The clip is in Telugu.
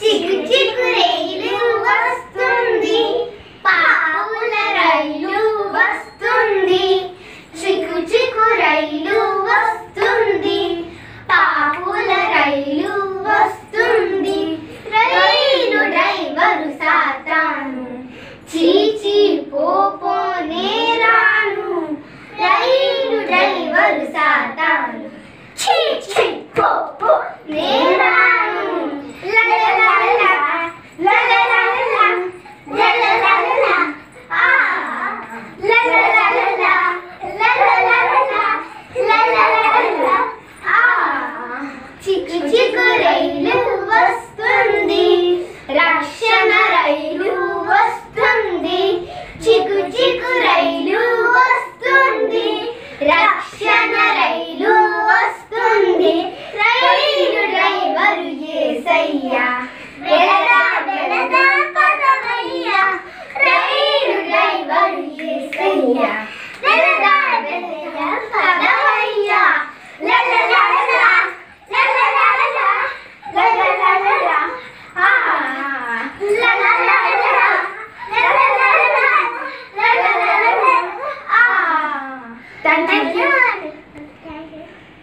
చిక్కు చిక్కు వస్తుంది. వస్తుంది. రైలు పప్పు నేరాను చిక్కు చిక్కు రైలు వస్తుంది రక్షణ రైలు వస్తుంది చిక్కు చిక్కు Bye.